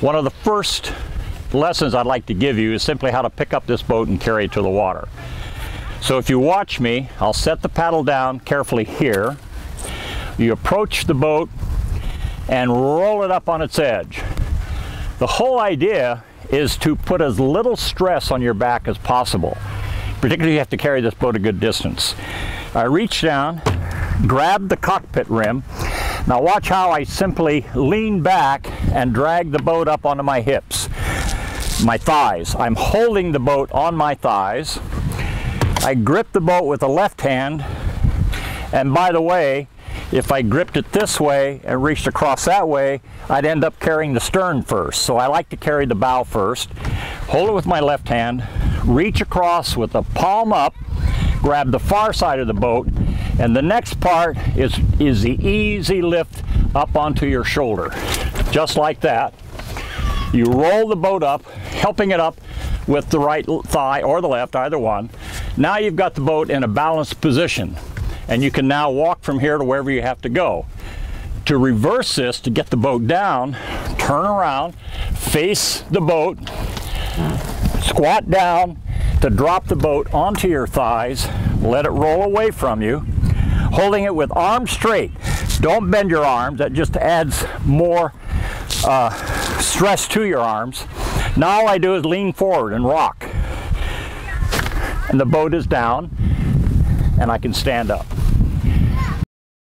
One of the first lessons I'd like to give you is simply how to pick up this boat and carry it to the water. So if you watch me, I'll set the paddle down carefully here. You approach the boat and roll it up on its edge. The whole idea is to put as little stress on your back as possible. Particularly if you have to carry this boat a good distance. I reach down, grab the cockpit rim, now watch how I simply lean back and drag the boat up onto my hips, my thighs. I'm holding the boat on my thighs. I grip the boat with the left hand, and by the way, if I gripped it this way and reached across that way, I'd end up carrying the stern first. So I like to carry the bow first. Hold it with my left hand, reach across with the palm up, grab the far side of the boat, and the next part is, is the easy lift up onto your shoulder. Just like that. You roll the boat up, helping it up with the right thigh or the left, either one. Now you've got the boat in a balanced position and you can now walk from here to wherever you have to go. To reverse this, to get the boat down, turn around, face the boat, squat down to drop the boat onto your thighs, let it roll away from you, holding it with arms straight. Don't bend your arms, that just adds more uh, stress to your arms. Now all I do is lean forward and rock. And the boat is down, and I can stand up.